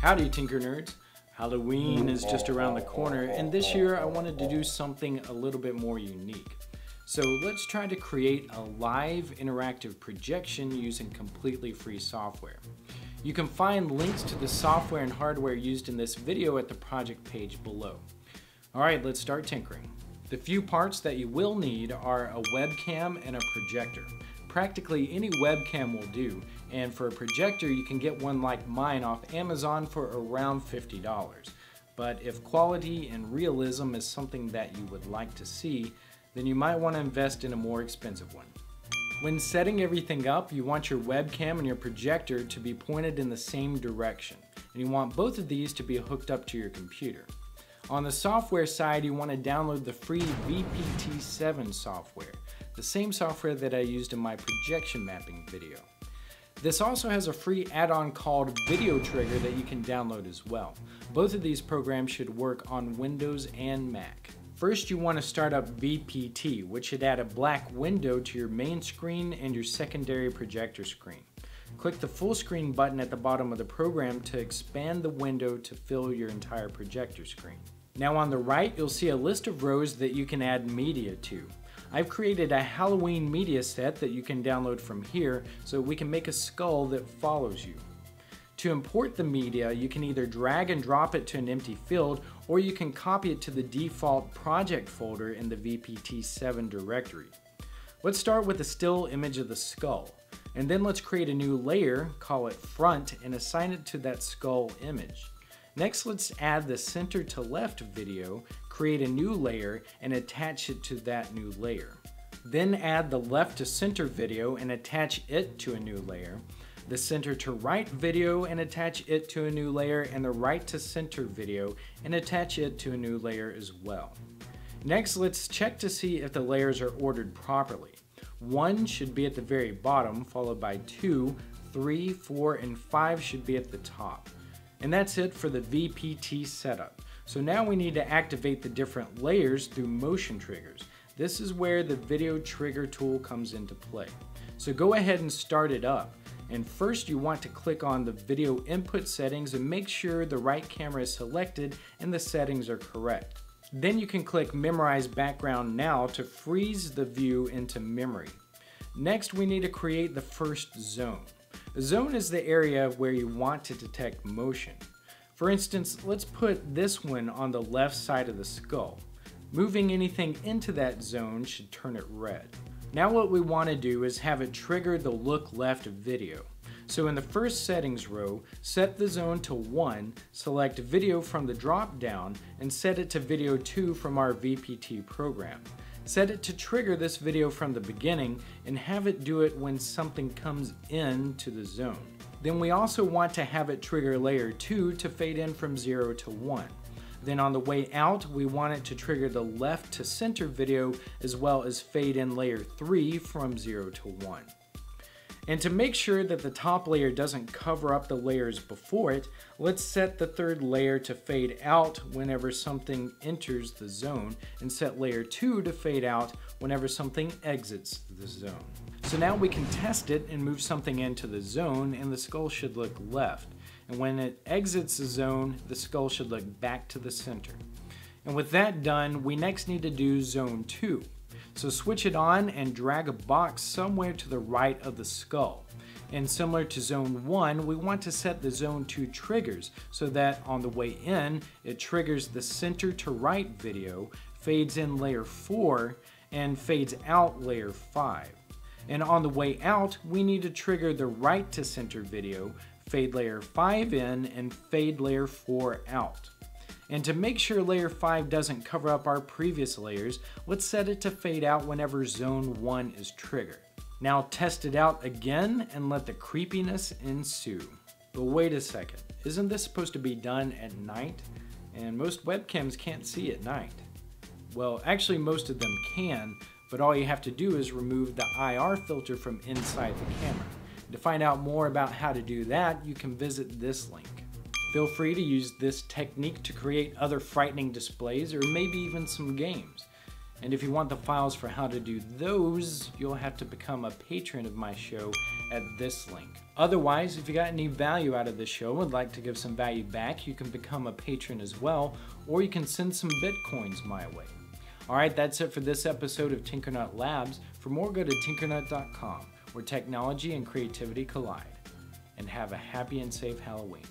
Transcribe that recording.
Howdy, Tinker Nerds. Halloween is just around the corner, and this year I wanted to do something a little bit more unique. So let's try to create a live interactive projection using completely free software. You can find links to the software and hardware used in this video at the project page below. Alright, let's start tinkering. The few parts that you will need are a webcam and a projector. Practically any webcam will do, and for a projector you can get one like mine off Amazon for around $50. But if quality and realism is something that you would like to see, then you might want to invest in a more expensive one. When setting everything up, you want your webcam and your projector to be pointed in the same direction, and you want both of these to be hooked up to your computer. On the software side, you want to download the free VPT7 software, the same software that I used in my projection mapping video. This also has a free add-on called Video Trigger that you can download as well. Both of these programs should work on Windows and Mac. First you want to start up VPT, which should add a black window to your main screen and your secondary projector screen. Click the full screen button at the bottom of the program to expand the window to fill your entire projector screen. Now on the right, you'll see a list of rows that you can add media to. I've created a Halloween media set that you can download from here so we can make a skull that follows you. To import the media, you can either drag and drop it to an empty field or you can copy it to the default project folder in the VPT7 directory. Let's start with a still image of the skull. And then let's create a new layer, call it front, and assign it to that skull image. Next, let's add the center to left video, create a new layer, and attach it to that new layer. Then add the left to center video and attach it to a new layer, the center to right video and attach it to a new layer, and the right to center video and attach it to a new layer as well. Next, let's check to see if the layers are ordered properly. One should be at the very bottom, followed by two, three, four, and five should be at the top. And that's it for the VPT setup. So now we need to activate the different layers through motion triggers. This is where the video trigger tool comes into play. So go ahead and start it up. And first you want to click on the video input settings and make sure the right camera is selected and the settings are correct. Then you can click memorize background now to freeze the view into memory. Next we need to create the first zone. Zone is the area where you want to detect motion. For instance, let's put this one on the left side of the skull. Moving anything into that zone should turn it red. Now what we want to do is have it trigger the look left video. So in the first settings row, set the zone to 1, select video from the drop down, and set it to video 2 from our VPT program. Set it to trigger this video from the beginning and have it do it when something comes in to the zone. Then we also want to have it trigger layer 2 to fade in from 0 to 1. Then on the way out, we want it to trigger the left to center video as well as fade in layer 3 from 0 to 1. And to make sure that the top layer doesn't cover up the layers before it, let's set the third layer to fade out whenever something enters the zone and set layer 2 to fade out whenever something exits the zone. So now we can test it and move something into the zone and the skull should look left. And when it exits the zone, the skull should look back to the center. And with that done, we next need to do zone 2. So switch it on and drag a box somewhere to the right of the skull. And similar to zone 1, we want to set the zone 2 triggers so that on the way in, it triggers the center to right video, fades in layer 4, and fades out layer 5. And on the way out, we need to trigger the right to center video, fade layer 5 in, and fade layer 4 out. And to make sure layer 5 doesn't cover up our previous layers, let's set it to fade out whenever zone 1 is triggered. Now test it out again and let the creepiness ensue. But wait a second, isn't this supposed to be done at night? And most webcams can't see at night. Well, actually most of them can, but all you have to do is remove the IR filter from inside the camera. To find out more about how to do that, you can visit this link. Feel free to use this technique to create other frightening displays or maybe even some games. And if you want the files for how to do those, you'll have to become a patron of my show at this link. Otherwise, if you got any value out of this show and would like to give some value back, you can become a patron as well, or you can send some bitcoins my way. Alright, that's it for this episode of Tinkernut Labs. For more, go to tinkernut.com, where technology and creativity collide. And have a happy and safe Halloween.